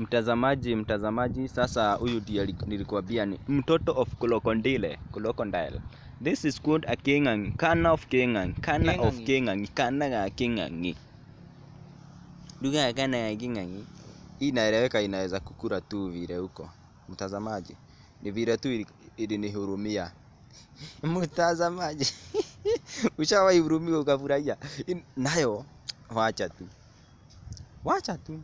Mtazamaji, mtazamaji, sasa huyu ndiye nilikuambia ni mtoto of Crocodile, crocodile. This is called a king'ang'i, kana of king'ang'i, kana of King'ang'i. kana ga king'ang'i. Lugha ya kana ya king'ang'i hii inaeleweka, inaweza kukura tu vile huko. Mtazamaji, ni vile tu ili- ilinihurumia. Mtazamaji, ushawahi hurumiwa ukafurahia? Nayo wacha tu, wacha tu.